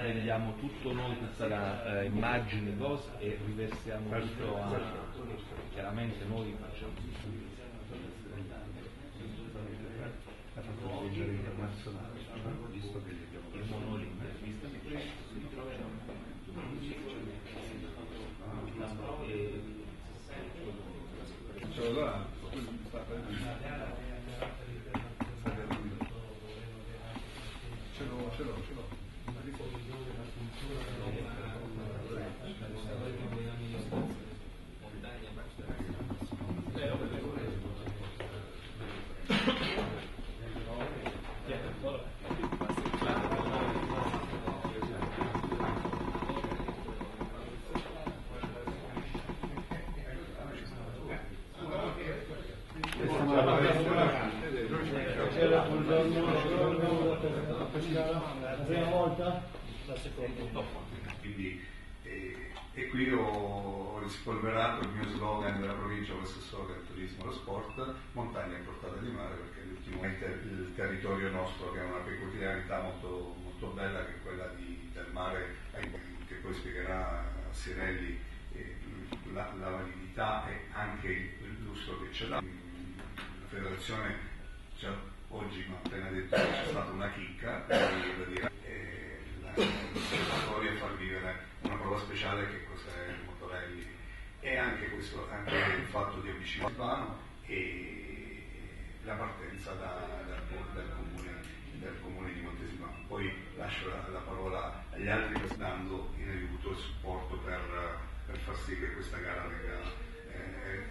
prendiamo tutto noi, tutta la eh, immagine, cose e riversiamo tutto a... Chiaramente noi facciamo la fatto leggere internazionale, visto che gli abbiamo noi l'intervista Quindi, eh, e qui ho, rispolverato il mio slogan della provincia, questo slogan turismo e lo sport, montagna in portata di mare, perché ultimamente il territorio nostro che ha una peculiarità molto, molto bella, che è quella di, del mare, che poi spiegherà Sirelli, eh, la, la validità e anche l'uso che ce l'ha. La federazione già oggi mi ha appena detto che c'è stata una chicca, dire, eh, la, la far vivere una prova speciale che cos'è il motorelli e anche, questo, anche il fatto di avvicinare Albano e la partenza da, da, dal, comune, dal, comune, di Montesilvano. Poi lascio la, la parola agli altri dando in aiuto e supporto per, per, far sì che questa gara venga, eh,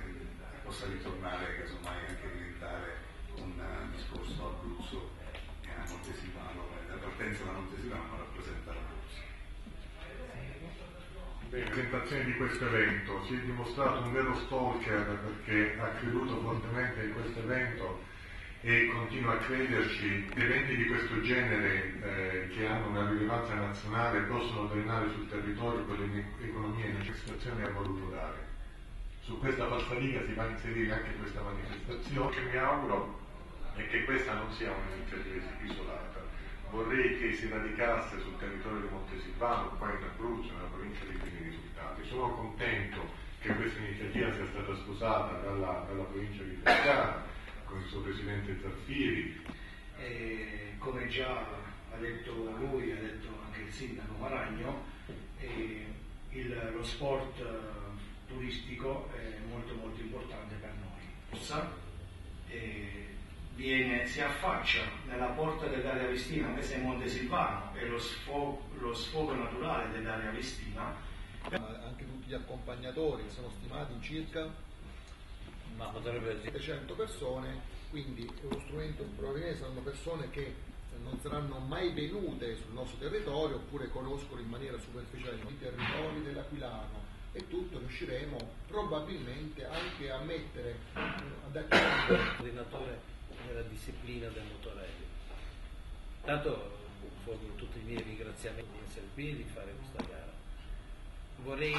possa ritornare casomai anche diventare un discorso Abruzzo e a Montesilvano, la partenza da rappresenta presentazione di questo evento si è dimostrato un vero stalker perché ha creduto fortemente in questo evento e continua a crederci. Eventi di questo genere eh, che hanno una rilevanza nazionale possono drenare sul territorio quelle economie e necessitazioni ha voluto dare. Su questa falsariga si va a inserire anche questa manifestazione che mi auguro è che questa non sia un'iniziativa isolata. Vorrei che si radicasse sul territorio di Montesilvano, qua in Abruzzo, nella provincia di Primi Risultati. Sono contento che questa iniziativa sia stata sposata dalla, dalla provincia di Pescara con il suo presidente Zaffiri. Eh, come già ha detto lui, ha detto anche il sindaco Maragno, eh, il, lo sport eh, turistico è molto molto importante per noi. Eh, viene, si affaccia nella porta dell'area Vestina, anche se è Montesilvano, è lo sfogo, lo sfogo naturale dell'area Vestina. Anche tutti gli accompagnatori che sono stimati in circa ma potrebbe 700 persone, quindi è uno strumento probabilmente saranno persone che non saranno mai venute sul nostro territorio oppure conoscono in maniera superficiale i territori dell'Aquilano e tutto riusciremo probabilmente anche a mettere ad accendere nella disciplina del motorello. Tanto formo tutti i miei ringraziamenti di essere qui e di fare questa gara. Vorrei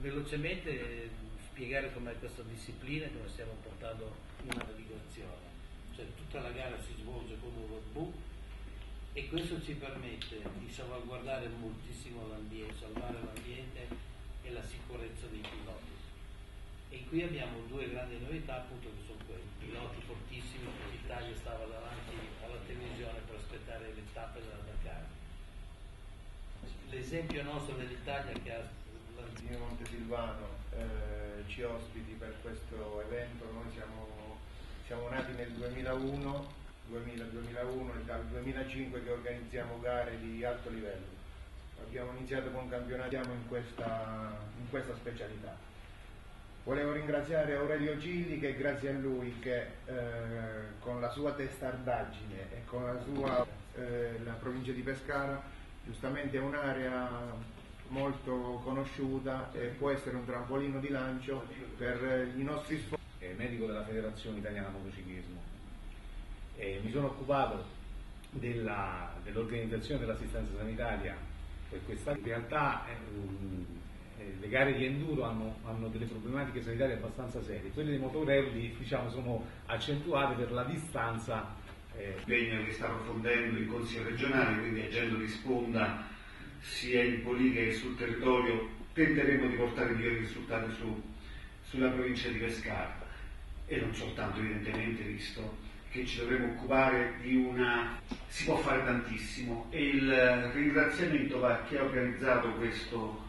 velocemente spiegare com'è questa disciplina che noi stiamo portando in navigazione. Cioè tutta la gara si svolge con un robot e questo ci permette di salvaguardare moltissimo l'ambiente, salvare l'ambiente e la sicurezza dei piloti. E qui abbiamo due grandi novità appunto che sono quelle, L'esempio nostro dell'Italia che ha Signor Montesilvano eh, ci ospiti per questo evento, noi siamo, siamo nati nel 2001, 2000, 2001 e dal 2005 che organizziamo gare di alto livello. Abbiamo iniziato con campionati in questa, in questa specialità. Volevo ringraziare Aurelio Gilli che grazie a lui che eh, con la sua testardaggine e con la sua eh, la provincia di Pescara giustamente è un'area molto conosciuta e può essere un trampolino di lancio per i nostri sforzi. Medico della Federazione Italiana Motociclismo. E mi sono occupato dell'organizzazione dell'assistenza sanitaria per questa in realtà è un, eh, le gare di enduro hanno, hanno, delle problematiche sanitarie abbastanza serie, quelle dei motorelli diciamo, sono accentuate per la distanza. Eh. Impegno che sta approfondendo in consiglio regionale, quindi agendo di sponda sia in politica che sul territorio tenteremo di portare migliori risultati su, sulla provincia di Pescara e non soltanto evidentemente visto che ci dovremo occupare di una... si può fare tantissimo e il ringraziamento va a chi ha organizzato questo,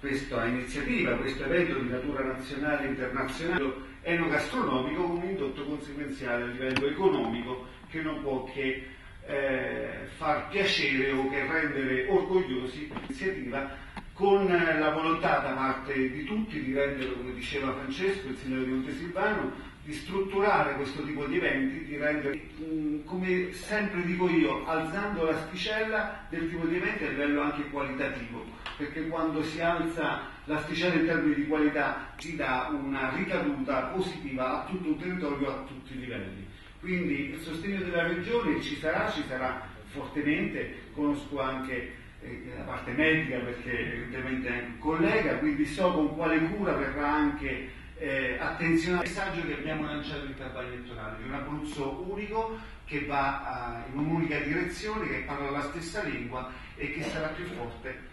questa iniziativa, questo evento di natura nazionale e internazionale enogastronomico con un indotto conseguenziale a livello economico che non può che eh, far piacere o che rendere orgogliosi l'iniziativa con la volontà da parte di tutti di rendere, come diceva Francesco, il signore di Montesilvano, di strutturare questo tipo di eventi, di rendere, mh, come sempre dico io, alzando l'asticella del tipo di eventi a livello anche qualitativo, perché quando si alza l'asticella in termini di qualità si dà una ricaduta positiva a tutto un territorio a tutti i livelli. Quindi il sostegno della Regione ci sarà, ci sarà fortemente, conosco anche eh, la parte medica perché evidentemente è un collega, quindi so con quale cura verrà anche eh, attenzione al messaggio che abbiamo lanciato in campagna elettorale, di un Abruzzo unico che va a, in un'unica direzione, che parla la stessa lingua e che sarà più forte